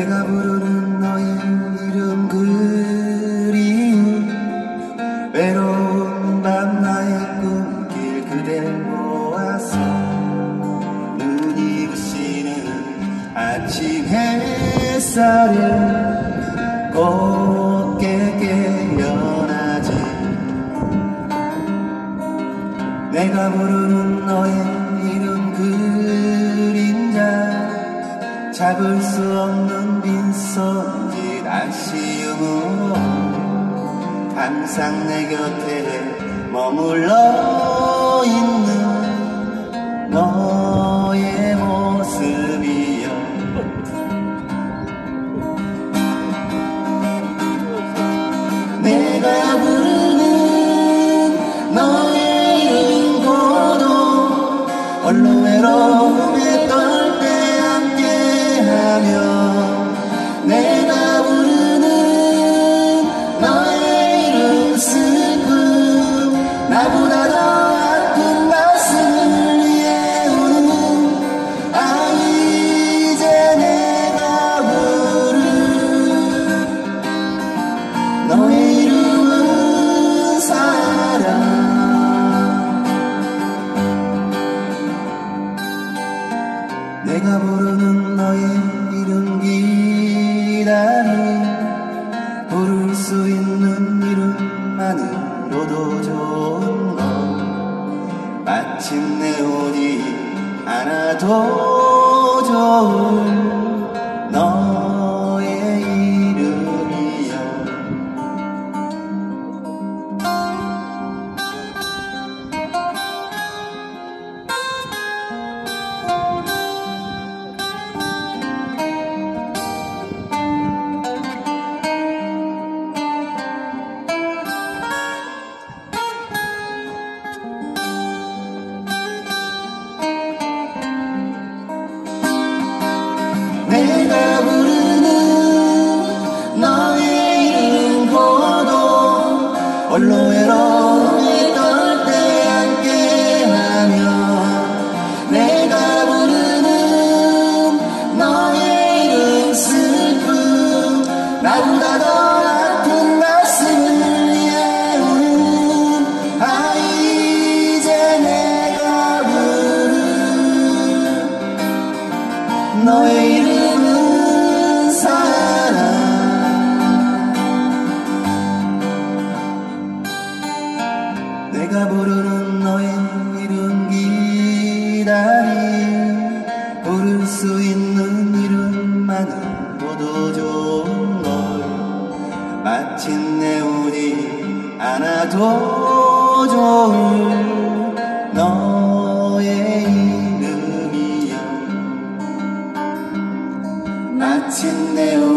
내가 부르는 너의 이름 그리운 외로운 밤 나의 꿈길 그댈 모아서 눈이 부시는 아침 햇살을 곱게 깨어나지. 내가 부르는 너의 이름 그림자 잡을 수 항상 내 곁에 머물러 있는 너의 이름은 사랑. 내가 부르는 너의 이름 기다림. 부를 수 있는 이름만으로도 좋은 것 마침내 오지 않아도 좋은 내가 부르는 너의 이름 고도 홀로 외로움에 떨때 함께하며 내가 부르는 너의 이름 슬픔. 나보다 더 아픈 가슴을 이해우는 아 이제 내가 부르는 너의 이름 수 있는 이름만은 모두 좋은 걸. 마침내 우리 하나도 좋은 너의 이름이야. 마침내 우리